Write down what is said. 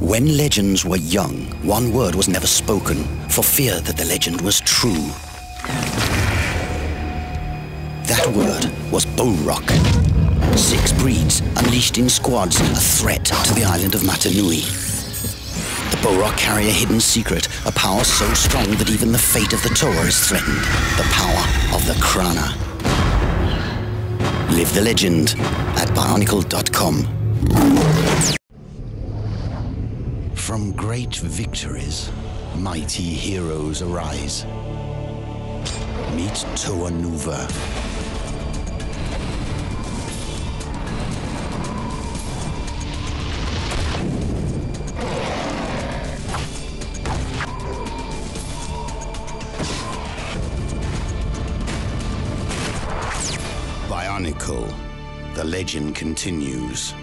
When legends were young, one word was never spoken for fear that the legend was true. That word was Bohrok. Six breeds unleashed in squads, a threat to the island of Mata Nui. The Bohrok carry a hidden secret, a power so strong that even the fate of the Toa is threatened. The power of the Krana. Live the legend at bionicle.com. From great victories, mighty heroes arise. Meet Toa Nuva. Bionicle. The legend continues.